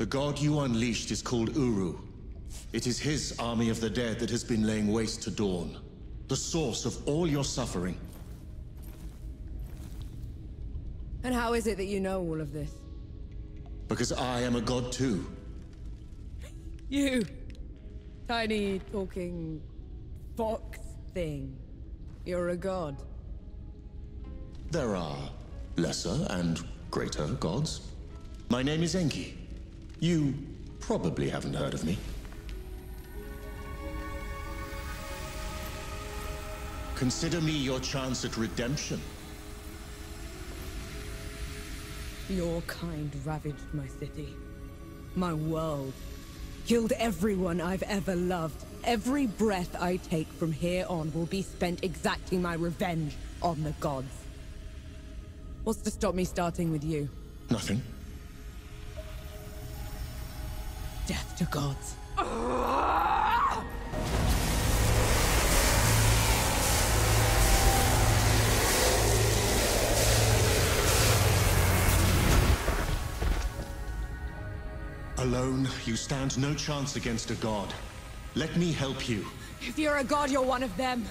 The god you unleashed is called Uru. It is his army of the dead that has been laying waste to Dawn. The source of all your suffering. And how is it that you know all of this? Because I am a god too. You! Tiny, talking... fox thing. You're a god. There are lesser and greater gods. My name is Enki. You probably haven't heard of me. Consider me your chance at redemption. Your kind ravaged my city. My world. Killed everyone I've ever loved. Every breath I take from here on will be spent exacting my revenge on the gods. What's to stop me starting with you? Nothing. To gods. Alone, you stand no chance against a god. Let me help you. If you're a god, you're one of them.